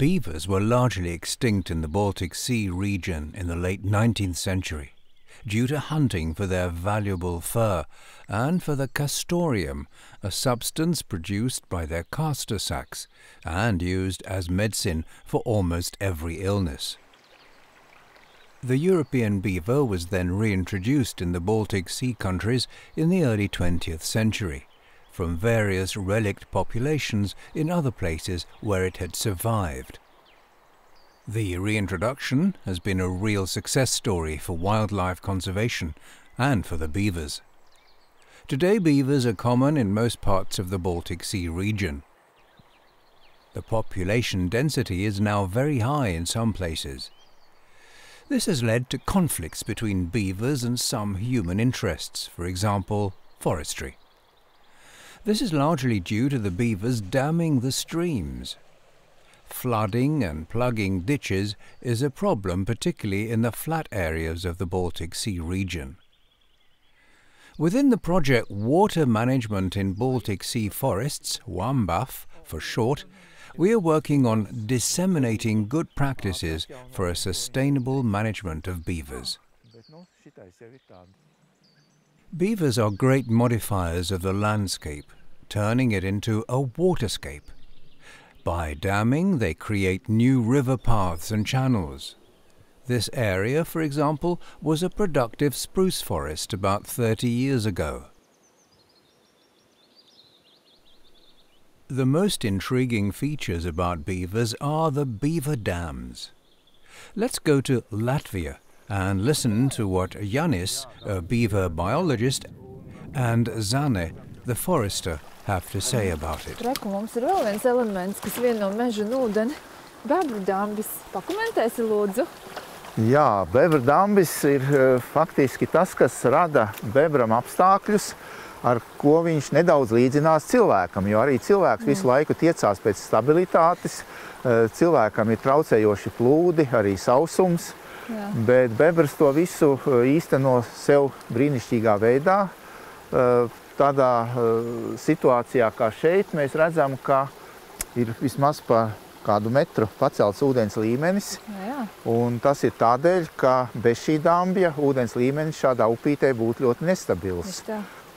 Beavers were largely extinct in the Baltic Sea region in the late 19th century due to hunting for their valuable fur and for the castoreum, a substance produced by their castor sacs and used as medicine for almost every illness. The European beaver was then reintroduced in the Baltic Sea countries in the early 20th century from various relict populations in other places where it had survived. The reintroduction has been a real success story for wildlife conservation and for the beavers. Today beavers are common in most parts of the Baltic Sea region. The population density is now very high in some places. This has led to conflicts between beavers and some human interests, for example, forestry. This is largely due to the beavers damming the streams. Flooding and plugging ditches is a problem particularly in the flat areas of the Baltic Sea region. Within the project Water Management in Baltic Sea Forests, WAMBAF for short, we are working on disseminating good practices for a sustainable management of beavers. Beavers are great modifiers of the landscape, turning it into a waterscape. By damming, they create new river paths and channels. This area, for example, was a productive spruce forest about 30 years ago. The most intriguing features about beavers are the beaver dams. Let's go to Latvia and listen to what Janis, a beaver biologist, and Zane, the forester, have to say about it. Reku mums ir vēl viens elements, kas vieno mežu un ūdeni. Bebru dambis. Pakomentēsi lūdzu. Jā, bebra dambis ir eh, faktiski tas, kas rada bebram apstākļus, ar ko viņš nedaudz līdzinās cilvēkam, jo arī cilvēks visu laiku tiecās pēc stabilitātes, eh, cilvēkam ir traucējoši plūdi, arī sausums, Jā. bet bebrs to visu eh, īsteno sev brīnišķīgā veidā. Eh, Tādā eh, situācijā kā šeit mēs redzam, ka ir vismaz pa kādu metru pacelts ūdens līmenis, Jā, jā. Un tas ir tādēļ, ka bez šī dambja ūdens līmenis šādā upītē būtu ļoti nestabils.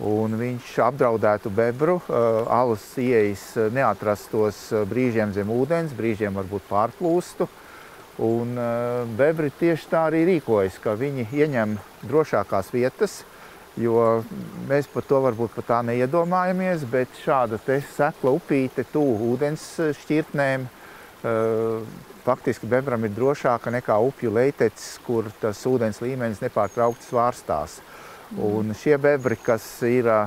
Un viņš apdraudētu bebru, uh, alus ieejas uh, neatrastos uh, brīžiem zem ūdens, brīžiem varbūt pārplūstu. Un bebri tieši tā arī rīkojas, ka viņi ieņem drošākās vietas, jo mēs par to varbūt pat tā neiedomājamies, bet šāda te sekla upīte tuvu ūdens šķirtnēm, uh, faktiski bebram ir drošāka nekā upju leitecis, kur tas ūdens līmenis nepārtraukti svārstās. Un šie bebri, kas ir ā,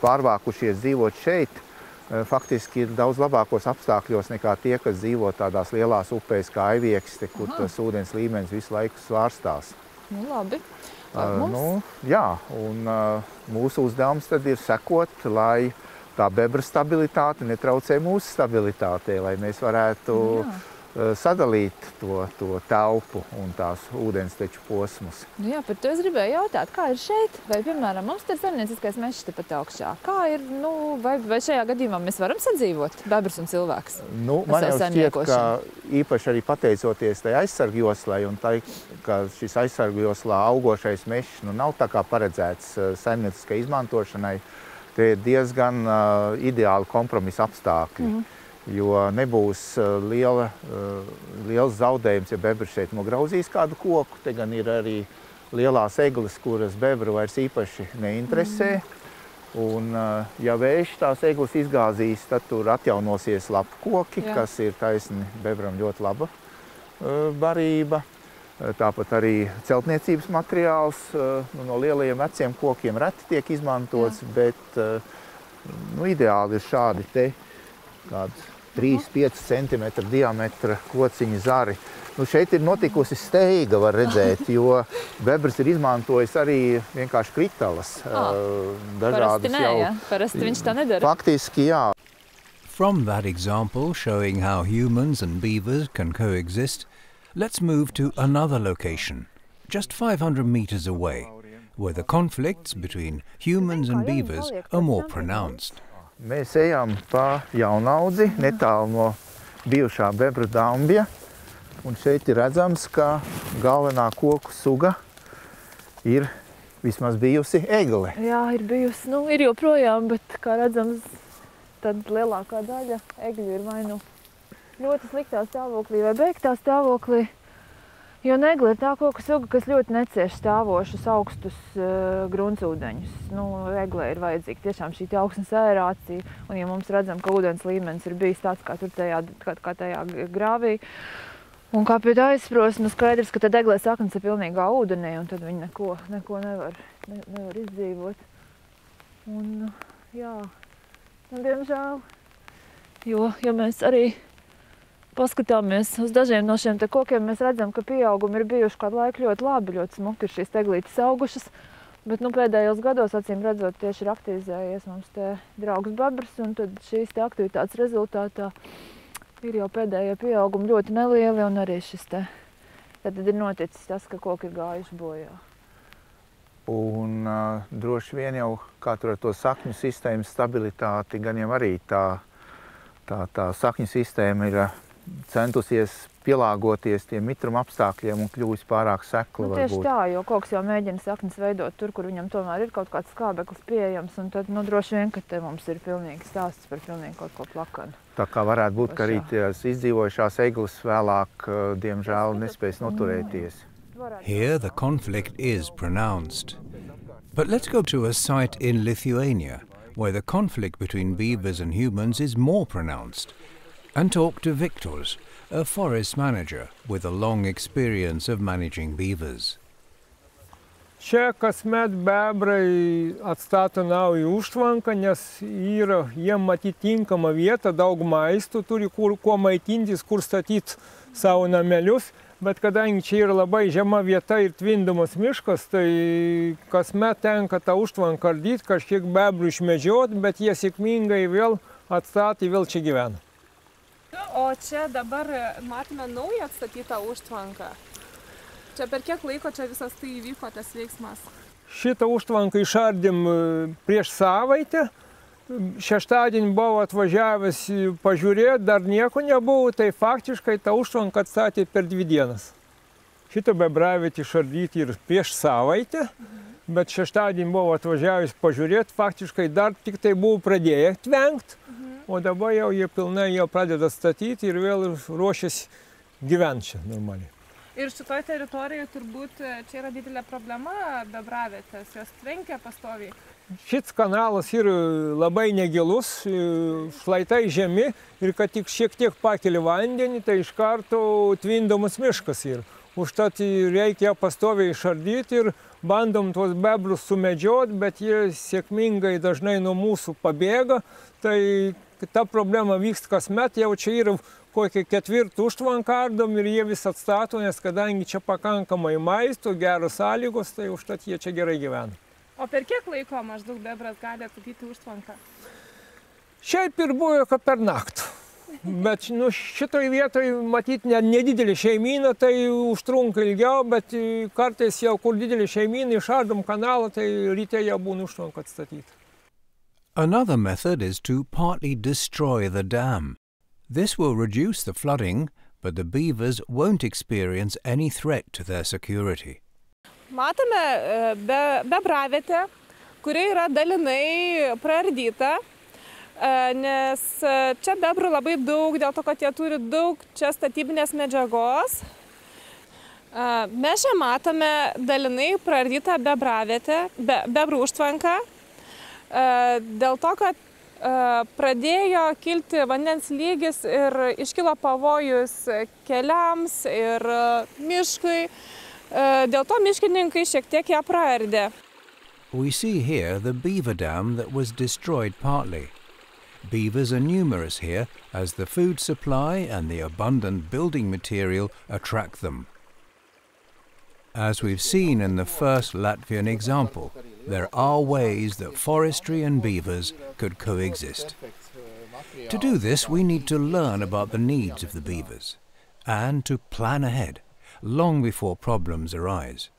pārvākušies dzīvot šeit, faktiski ir daudz labākos apstākļos nekā tie, kas dzīvo tādās lielās upēs kā aiviekste, kur Aha. tas ūdens līmenis visu laiku svārstās. Nu, labi. Ā, Mums? Nu, jā, un ā, mūsu uzdevums tad ir sekot, lai tā bebra stabilitāte netraucē mūsu stabilitātei, lai mēs varētu Jā. Ā, sadalīt to, to telpu un tās ūdensteču posmus. Nu, jā, par to es gribēju jautāt, kā ir šeit? Vai, piemēram, mums te ir saimnieciskais mežs tepat augšā? Kā ir, nu, vai, vai šajā gadījumā mēs varam sadzīvot, bebrs un cilvēks? Nu, man jau šķiet, ka īpaši arī pateicoties tai aizsargjoslai un tai, ka šis aizsargjoslā augošais mežs nu, nav tā kā paredzēts eh, saimnieciskai izmantošanai, tie ir diezgan uh, ideāli kompromisa apstākļi. Mhm. Jo nebūs uh, liela, uh, liels zaudējums, ja bebrs šeit nograuzīs kādu koku. Te gan ir arī lielās eglis, kuras bebru vairs īpaši neinteresē. Un, uh, ja vējš tās eglis izgāzīs, tad tur atjaunosies lapu koki, Jā. kas ir taisni bebram ļoti laba barība. Tāpat arī celtniecības materiāls nu, no lielajiem veciem kokiem reti tiek izmantots, Jā. bet nu, ideāli ir šādi te kāds 3-5 cm diametra kociņa zari. Nu, šeit ir notikusi steiga, var redzēt, jo bebrs ir izmantojis arī vienkārši kritalas. Parasti nē, jā. Parasti viņš tā nedara. Faktiski, jā. From that example showing how humans and beavers can coexist, let's move to another location, just 500 meters away, where the conflicts between humans and beavers are more pronounced. Mēs ejam pa jaunaudzi, netālu no bijušā bebra dambja. Un šeit ir redzams, ka galvenā koku suga ir vismaz bijusi egle. Jā, ir bijusi, nu, ir joprojām, bet, kā redzams, tad lielākā daļa egļu ir vai nu ļoti sliktā stāvoklī vai beigtā stāvoklī. Jo negli ir tā koku suga, kas ļoti necieš stāvošus augstus uh, gruntsūdeņus. Nu, eglē ir vajadzīga tiešām šī augsnes aerācija. Un ja mums redzam, ka ūdens līmenis ir bijis tāds, kā tur tajā, kā, kā tajā grāvī, un kā pie tā aizsprost, nu skaidrs, ka tad eglē saknes ir pilnīgā ūdenī, un tad viņi neko, neko nevar, ne, nevar izdzīvot. Un, jā, nu, diemžēl, jo, ja mēs arī paskatāmies uz dažiem no šiem kokiem, mēs redzam, ka pieaugumi ir bijuši kādu laiku ļoti labi, ļoti smuki ir šīs teglītes augušas. Bet nu, pēdējos gados, acīm redzot, tieši ir aktivizējies mums te draugs babrs, un tad šīs te aktivitātes rezultātā ir jau pēdējie pieaugumi ļoti nelieli, un arī šis te, tad ir noticis tas, ka koki ir gājuši bojā. Un uh, droši vien jau kā tur ar to sakņu sistēmas stabilitāti, gan jau arī tā, tā, tā sakņu sistēma ir uh, centusies pielāgoties tiem mitruma apstākļiem un kļuvusi pārāk sekla. Nu, tieši varbūt. tā, jo koks jau mēģina saknes veidot tur, kur viņam tomēr ir kaut kāds skābeklis pieejams, un tad nu, droši vien, ka te mums ir pilnīgi stāsts par pilnīgi kaut ko plakanu. Tā kā varētu būt, ka arī tās izdzīvojušās eglis vēlāk, diemžēl, nespēs noturēties. Here the conflict is pronounced. But let's go to a site in Lithuania where the conflict between beavers and humans is more pronounced. And talk to Victors, a forest manager with a long experience of managing beavers. Čia kasmet bebrai atstato naują užtvanką, nes yra jiem matyti tinkama vieta, daug maistų turi, kur, kuo maitintis, kur statyti savo namelius. Bet kadangi čia yra labai žema vieta ir tvindomas miškas, tai kasmet tenka tą užtvanką ardyti, kažkiek bebrų išmedžioti, bet jie sėkmingai vėl atstatė, vėl čia gyvena. O čia dabar matome naują atstatytą užtvanką. Čia per kiek laiko čia visas tai įvyko, tas veiksmas? Šitą užtvanką išardėm e, prieš savaitę. Šeštadienį buvau atvažiavęs pažiūrėti, dar nieko nebuvo, tai faktiškai tą užtvanką atstatė per dvi dienas. Šitą bebravėtį išardyti ir prieš savaitę, bet šeštadienį buvau atvažiavęs pažiūrėti, faktiškai dar tik tai buvau pradėję tvenkti. O dabar jau jie pilnai jau pradeda statyti ir vėl ruošiasi gyventi čia normaliai. Ir šitoje teritorijoje turbūt e, čia yra didelė problema bebravėtės, jos tvenkia pastoviai. Šis kanalas yra labai negilus, e, šlaitai žemi ir kad tik šiek tiek pakeli vandenį, tai iš karto tvindomas miškas yra. Užtat reikia pastoviai išardyti ir bandom tuos bebrus sumedžioti, bet jie sėkmingai dažnai nuo mūsų pabėga. Tai ta problema vyksta kasmet, jau čia yra kokį ketvirtą užtvanką ardom ir jie vis atstato, nes kadangi čia pakankamai maisto, geros sąlygos, tai užtat jie čia gerai gyvena. O per kiek laiko maždaug bebras gali atstatyti užtvanką? Šiaip ir buvo, kad per naktį. Bet nu, šitoj vietoj matyti ne, nedidelė šeimyna, tai užtrunka ilgiau, bet kartais jau kur didelė šeimyna, išardom kanalą, tai ryte jau būna užtvanka atstatyti. Another method is to partly destroy the dam. This will reduce the flooding, but the beavers won't experience any threat to their security. Matome e, be, bebravietę, kuri yra dalinai praardyta, e, nes e, čia bebrų labai daug, dėl to, kad jie turi daug čia statybinės medžiagos. Mes čia matome dalinai praardytą bebravietę, be, bebrų užtvanką, E, dėl to, kad e, pradėjo kilti vandens lygis ir iškilo pavojus keliams ir miškui. E, dėl to miškininkai šiek tiek ją praardė. We see here the beaver dam that was destroyed partly. Beavers are numerous here as the food supply and the abundant building material attract them. As we've seen in the first Latvian example, there are ways that forestry and beavers could coexist. To do this, we need to learn about the needs of the beavers and to plan ahead, long before problems arise.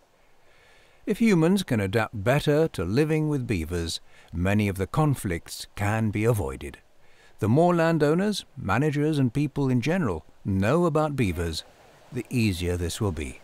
If humans can adapt better to living with beavers, many of the conflicts can be avoided. The more landowners, managers, and people in general know about beavers, the easier this will be.